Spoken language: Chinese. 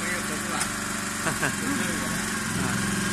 没有合作了，哈哈，都是我了。